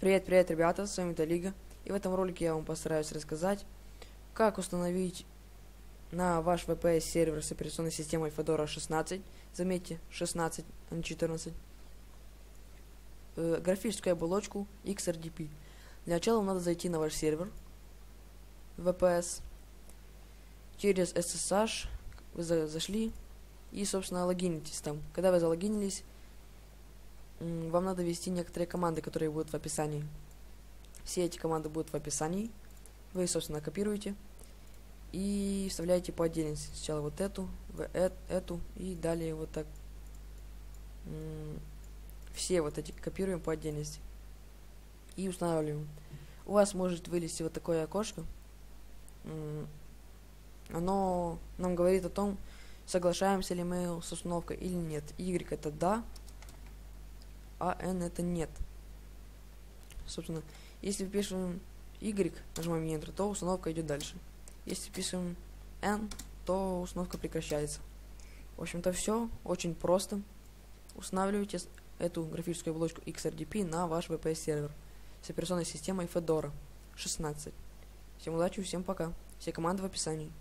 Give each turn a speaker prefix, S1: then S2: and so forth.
S1: Привет, привет, ребята, с вами Талига. И в этом ролике я вам постараюсь рассказать, как установить на ваш VPS сервер с операционной системой Fedora 16, заметьте, 16, а не 14, э, графическую оболочку XRDP. Для начала вам надо зайти на ваш сервер VPS, через SSH вы за зашли и, собственно, логинитесь там. Когда вы залогинились, вам надо ввести некоторые команды, которые будут в описании. Все эти команды будут в описании. Вы, собственно, копируете и вставляете по отдельности. Сначала вот эту, э, эту и далее вот так. Все вот эти копируем по отдельности. И устанавливаем. У вас может вылезти вот такое окошко. Оно нам говорит о том, соглашаемся ли мы с установкой или нет. Y это да, а N это нет. Собственно, если пишем Y, нажимаем Enter, то установка идет дальше. Если пишем N, то установка прекращается. В общем-то все, очень просто. Устанавливайте эту графическую оболочку XRDP на ваш VPS сервер с операционной системой Fedora 16. Всем удачи, всем пока. Все команды в описании.